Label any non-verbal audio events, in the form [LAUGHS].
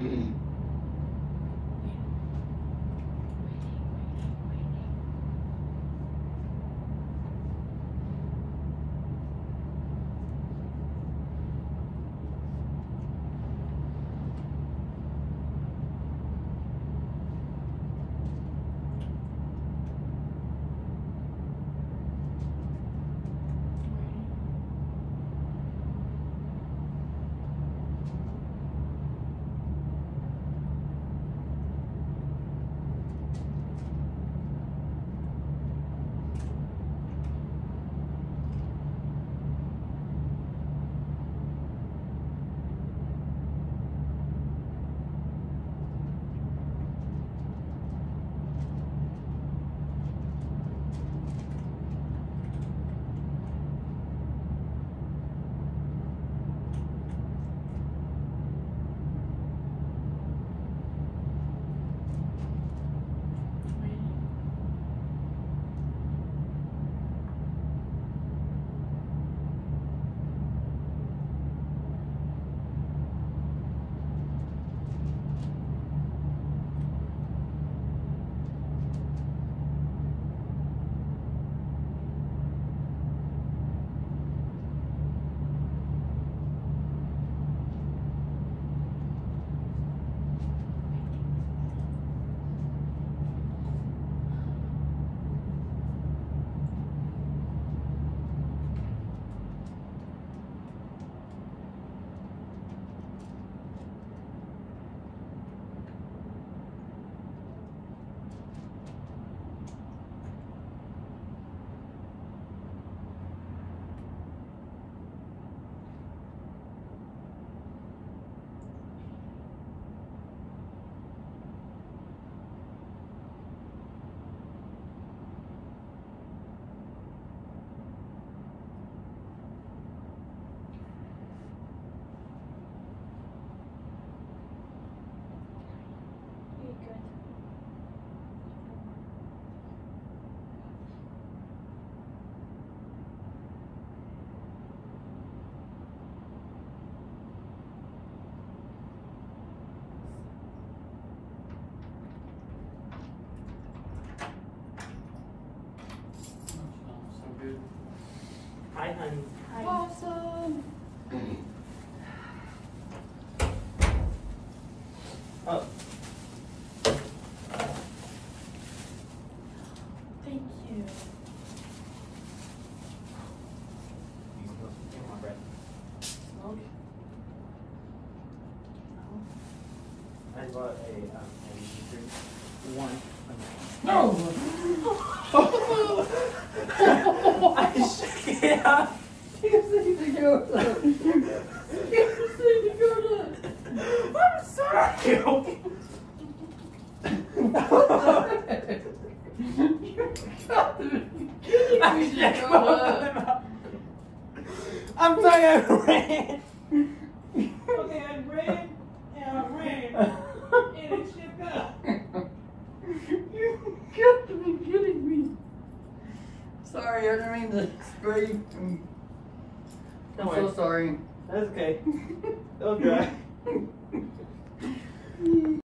Mm-hmm. Hi, honey. Awesome. Oh, Thank you. you smell something on my I bought a um, energy drink. One. No. I [LAUGHS] [LAUGHS] to. I'm sorry. I'm sorry, I ran. Okay, I ran and I ran and it shook up. You got to be kidding me. Sorry, I didn't mean mm. to spray. I'm Don't so worry. sorry. That's okay. [LAUGHS] Don't dry. [LAUGHS]